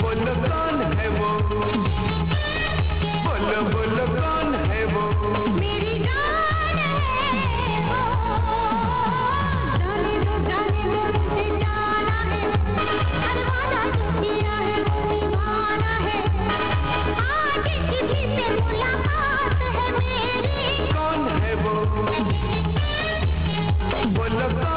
बोलो कौन है वो। बोलो बोलो कौन है वो। मेरी जान है वो। जाने दो जाने दो मुझे जाना है। हर वादा जो किया है वो निभाना है। आज किसी से मुलाकात है मेरी। कौन है वो? बोलो कौन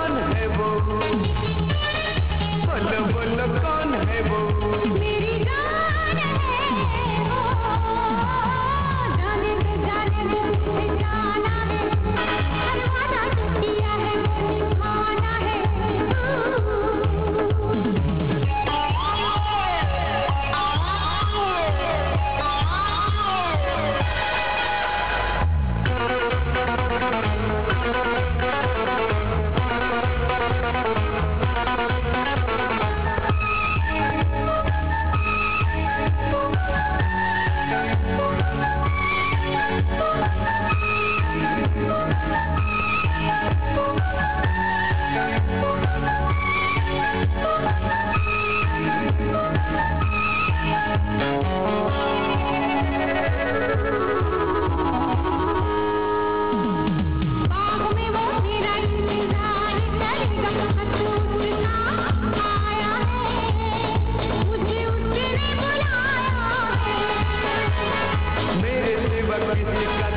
American.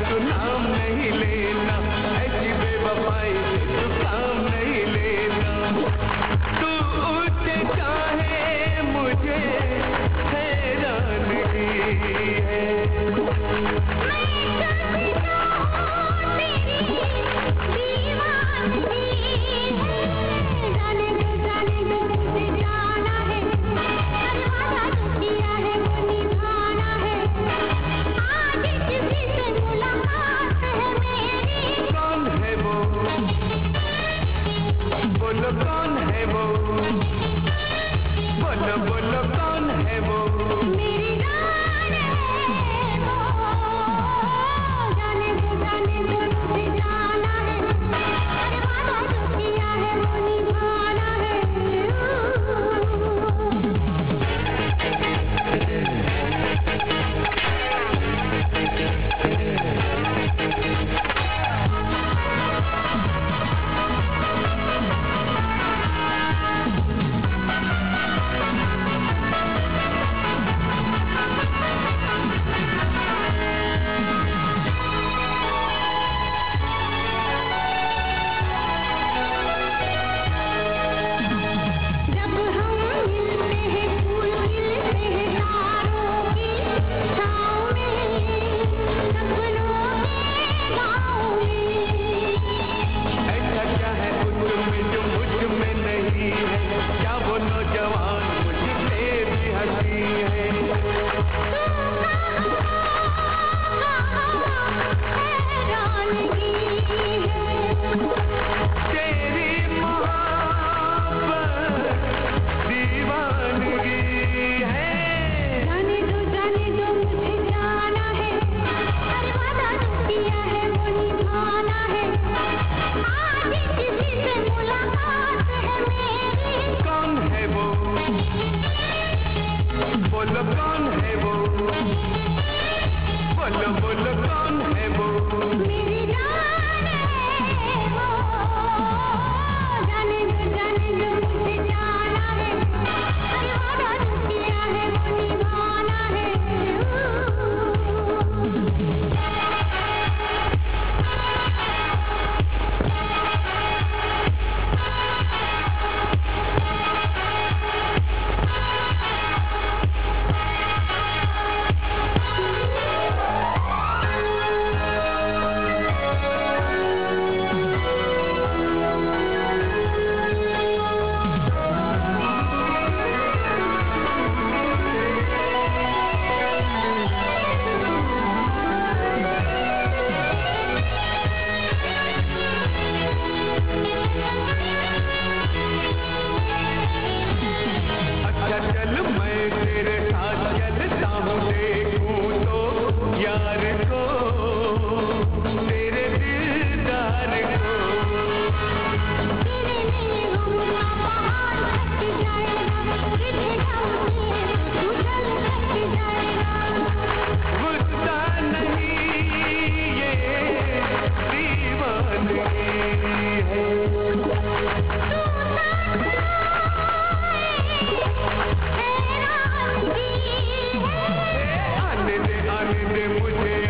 प्यारे दे मुझे